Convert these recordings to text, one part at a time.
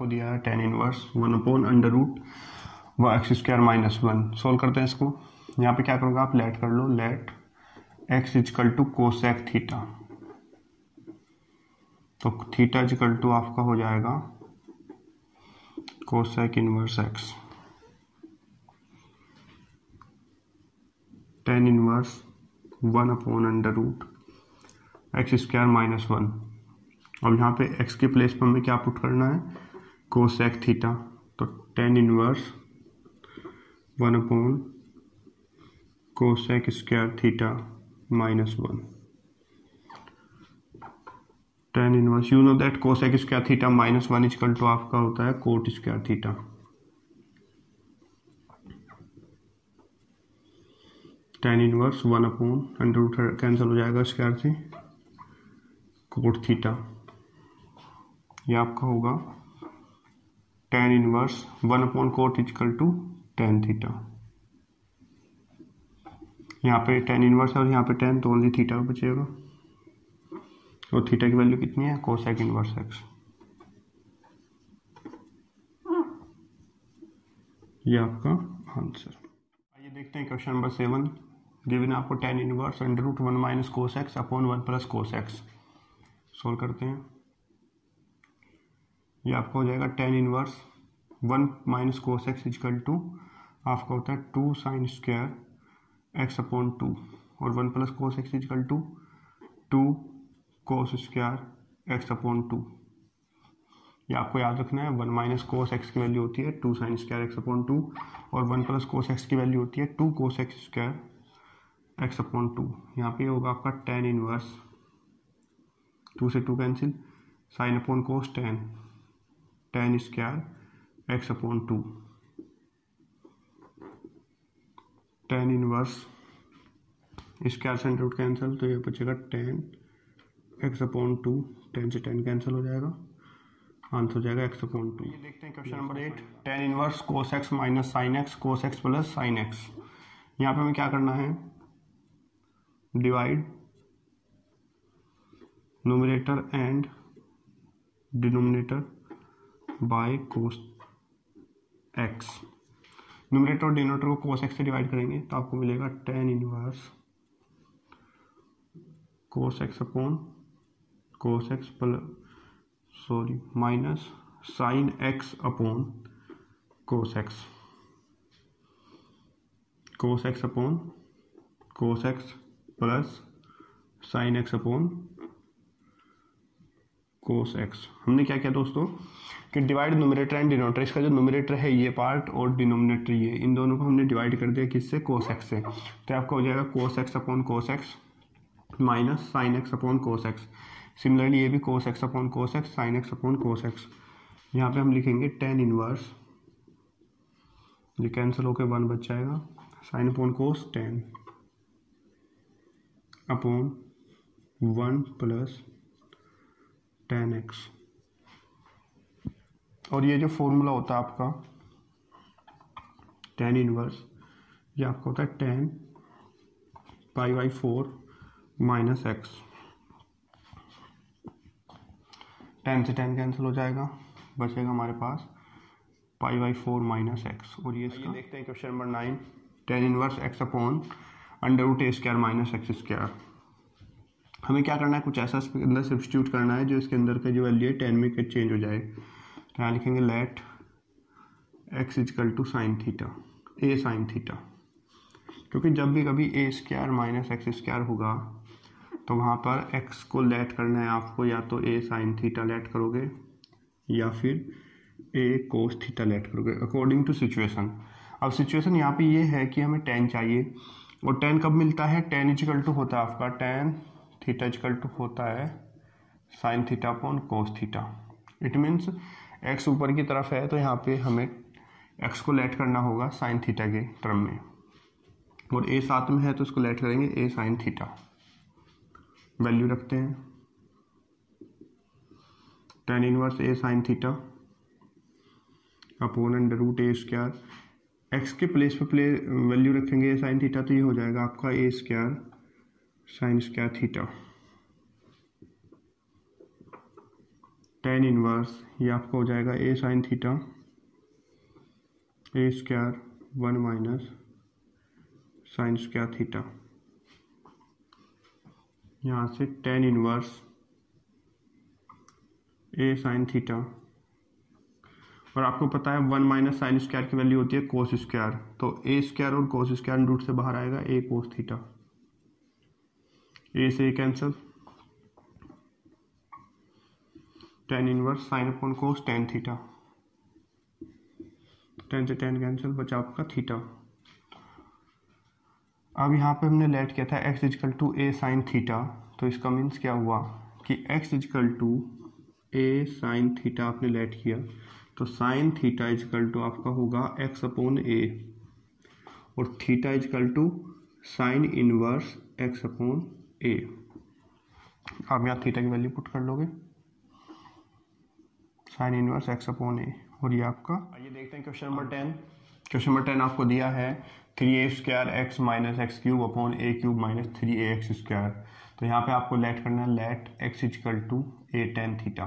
आपको दिया है tan inverse one upon under root व x square minus one solve करते हैं इसको। यहाँ पे क्या करोगे आप? लेट कर लो। Let x equal to cosec theta तो थीटा इजकल टू आपका हो जाएगा cosec inverse x tan inverse one upon under root x square minus one अब यहाँ पे एक्स के प्लेस पर हमें क्या पुट करना है? कोसेक थीटा तो tan inverse one upon cosec square theta minus one tan inverse you know that cosec square theta minus one equal to आपका होता है cot square theta tan inverse one upon under cancel हो जाएगा square से cot theta ये आपका होगा tan inverse one upon cot equal to tan theta यहाँ पे टेन इनवर्स है और यहाँ पे टेन तो ओनली थीटा बचेगा। और थीटा की वैल्यू कितनी है? कोसेक इनवर्स एक्स ये आपका आंसर आइए देखते हैं क्वेश्चन नंबर सेवन गिवन आपको tan inverse under root one minus cos x upon one plus cos x solve करते हैं। ये आपका हो जाएगा tan inverse one minus cos x equal to आपका होता है two sine square x upon two और one plus cos x equal to two cos square x upon two ये आपको याद रखना है वन माइनस कोस एक्स की वैल्यू होती है two sine square x upon two और वन प्लस कोस एक्स की वैल्यू होती है two cos x square x upon two यहाँ पे होगा आपका टेन इनवर्स टू से two cancel sine upon cos tan tan square x upon two tan inverse square से रूट कैंसिल तो ये बचेगा tan x upon two tan से टेन कैंसिल हो जाएगा। आंसर हो जाएगा एक्स अपॉन टू ये देखते हैं question number eight tan inverse cos x minus sine x cos x plus sine x यहाँ पे हमें क्या करना है? Divide numerator and denominator by cos x numerator और डिनोमीटर को cos x से डिवाइड करेंगे तो आपको मिलेगा tan inverse cos x upon cos x plus sorry minus sine x upon cos x cos x upon cos x plus sine x upon cos x हमने क्या किया दोस्तों? कि डिवाइड नोमिनेटर एंड डिनोमीटर इसका जो नोमिनेटर है, ये part और डिनोमिनेटर ये, इन दोनों को हमने डिवाइड कर दिया किससे? कोस एक्स से। तो आपका हो जाएगा cos x upon cos x minus sine x upon cos x similarly ये भी cos x upon cos x sine x upon cos x यहाँ पे हम लिखेंगे टेन इनवर्स ये कैंसिल होकर वन बच जाएगा। Sine upon cos tan upon one plus tan x और ये जो फॉर्मूला होता है आपका टेन इनवर्स ये आपका होता है tan pi by four minus x tan से टेन कैंसिल हो जाएगा बचेगा हमारे पास pi by four minus x और ये इसका देखते हैं question number nine tan inverse x upon under root a square minus x square हमें क्या करना है? कुछ ऐसा इसके अंदर सब्सिट्यूट करना है जो इसके अंदर का जो वैल्यू है टेन में चेंज हो जाए। तो यहाँ लिखेंगे let x equal to sine theta a sine theta क्योंकि जब भी कभी a square minus x square होगा तो वहाँ पर एक्स को लेट करना है आपको, या तो ए साइन थीटा लेट करोगे, या फिर ए कोस थीटा लेट करोगे अकॉर्डिंग टू सिचुएशन अब सिचुएशन यहाँ पे ये है कि हमें टेन चाहिए। और टेन कब मिलता है? टेन इजिकल टू होता है आपका टेन थीटा इजिकल टू होता है sine theta upon cos theta. It means x ऊपर की तरफ़ है तो यहाँ पे हमें एक्स को लेट करना होगा साइन थीटा के टर्म में। और ए साथ में है तो इसको लेट करेंगे ए साइन थीटा। वैल्यू रखते हैं। Tan inverse a sine theta upon under root a square x के प्लेस पे प्ले वैल्यू रखेंगे ए साइन थीटा तो ये हो जाएगा आपका a square sine square theta tan inverse ये आपका हो जाएगा a sine theta a square one minus sine square theta यहाँ से tan inverse a sine theta और आपको पता है वन माइनस साइन स्क्वायर की वैल्यू होती है कोस स्क्वायर तो ए स्क्वायर और कोस स्क्वायर रूट से बाहर आएगा ए कोस थीटा ए से cancel tan inverse sine upon cos tan theta tan से टेन कैंसिल बचा आपका थीटा अब यहाँ पे हमने लेट किया था x equal to a sine theta तो इसका मीन्स क्या हुआ? कि x equal to a sine theta आपने लेट किया. तो साइन थीटा इजकल टू आपका होगा एक्स अपॉन ए और theta equal to sine inverse x upon a आप यहाँ थीटा की वैल्यू पुट कर लोगे। Sine inverse x upon a और ये आपका। आइए देखते हैं question number ten question number ten आपको दिया है। Three a square x minus x cube upon a cube minus three a x square तो यहाँ पे आपको लेट करना है। Let x equal to a tan theta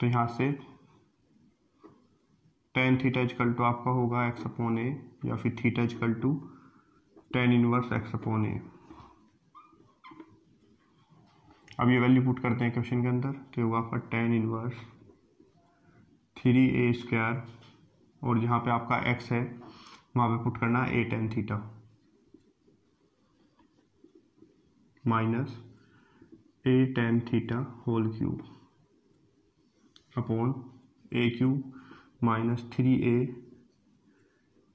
तो यहाँ से टेन थीटा इजकल टू आपका होगा एक्स अपॉन ए या फिर theta equal to tan inverse x upon a अब ये वैल्यू पुट करते हैं क्वेश्चन के अंदर तो होगा आपका tan inverse three a square और जहाँ पे आपका एक्स है, वहाँ पे पुट करना a tan theta minus a tan theta whole cube upon a cube minus three a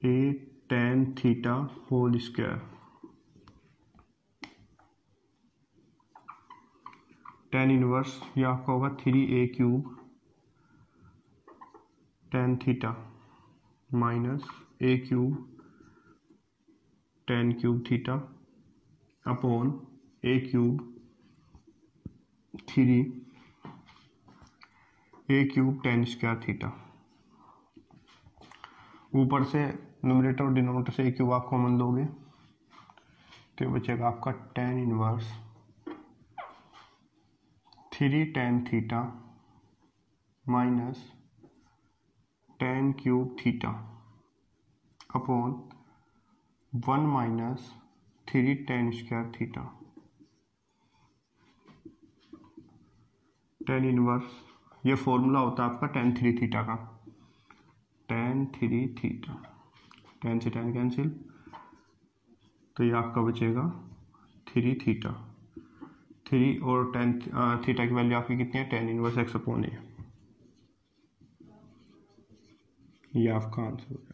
a tan theta whole square tan inverse ये आपका होगा three a cube tan theta minus a cube tan cube theta upon a cube three a cube tan square theta ऊपर से nominator और denominator से ए cube आप common लोगे तो बचेगा आपका tan inverse three tan theta minus tan cube theta upon one minus three tan square theta. Tan inverse, ये फॉर्मूला होता है आपका टेन थ्री थीटा का। Tan three theta. टेन से टेन कैंसिल। तो ये आपका बचेगा थ्री थीटा। थ्री और टेन थीटा की वैल्यू आपकी कितनी है? Tan inverse x upon a ये आपका आंसर हो जाएगा